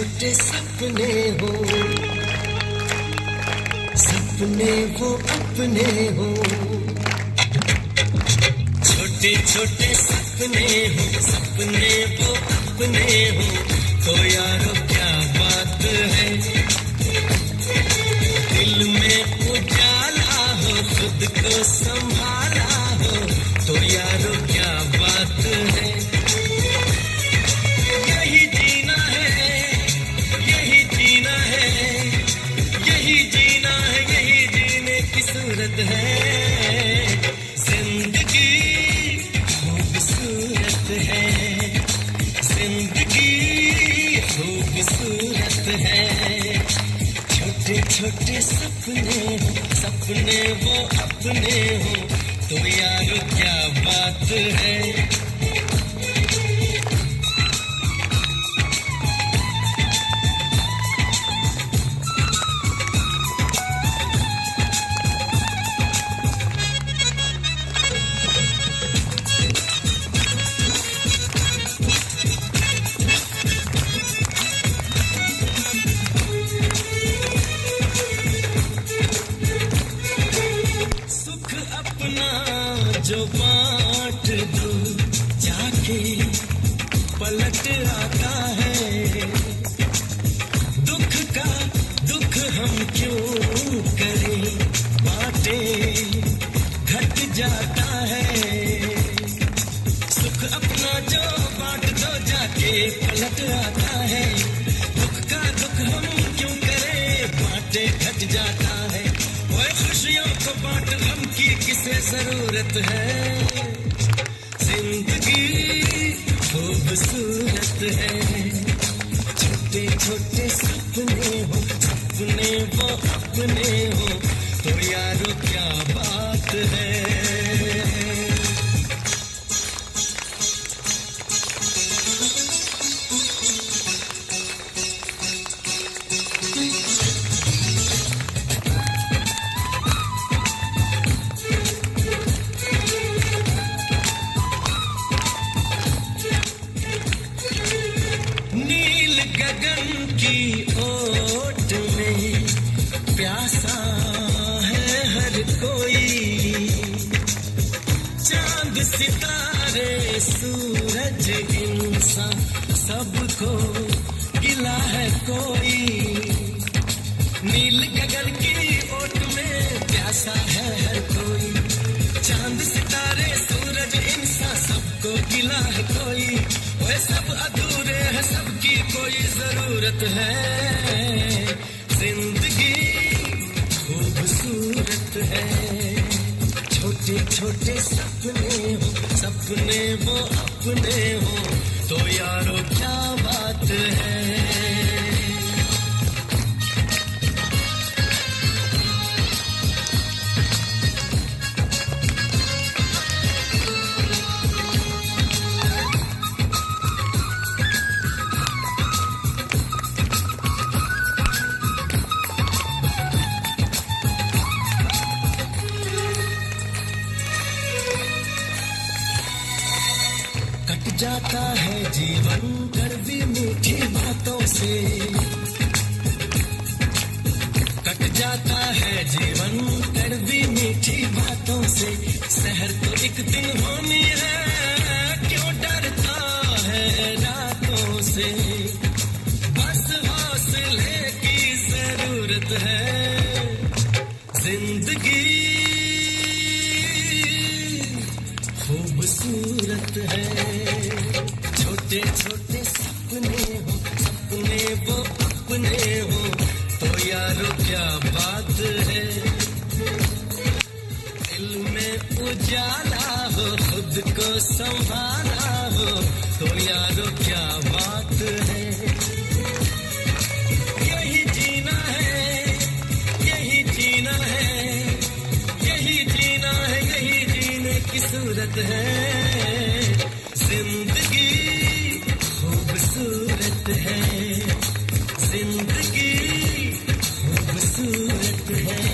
अपने हो। सपने वो अपने हो। छोटे छोटे सपने हो, सपने वो अपने हो। तो यारो, क्या बात है? दिल में उजाला हो, खुद को संभाला हो। तो यारो, क्या बात है? जीने की सूरत है। ज़िंदगी खूबसूरत है। ज़िंदगी खूबसूरत है। छोटे छोटे सपने हो सपने वो अपने हो। तो यार, क्या बात है? पलट आता है। दुख का दुख हम क्यों करें? बाटे घट जाता है। सुख अपना जो बांट दो जाके पलट आता है। दुख का दुख हम क्यों करें? बाटे घट जाता है। ओए खुशियों को बांट गम की किसे ज़रूरत है? है। छोटे छोटे सपने हो सपने वो अपने हो तो यारो क्या बात है की ओट में प्यासा है हर कोई। चाँद सितारे, सूरज इंसान सबको गिला है कोई। नील गगन की ओट में प्यासा है हर कोई। चाँद सितारे, सूरज इंसान सबको गिला है कोई। ज़रूरत है। ज़िंदगी खूबसूरत है। छोटे छोटे सपने हो, सपने वो अपने हो। तो यारो, क्या बात है? कट जाता है जीवन। कड़वी मीठी बातों से। कट जाता है जीवन कड़वी मीठी बातों से। शहर तो एक दिन होनी है, क्यों डरता है रातों से? बस हौसले की ज़रूरत है। खूबसूरत है। छोटे छोटे सपने हो, सपने वो अपने हो। तो यारो, क्या बात है? दिल में उजाला हो, खुद को संभाला हो। तो यारो, क्या बात की सूरत है ज़िंदगी खूबसूरत है ज़िंदगी खूबसूरत है।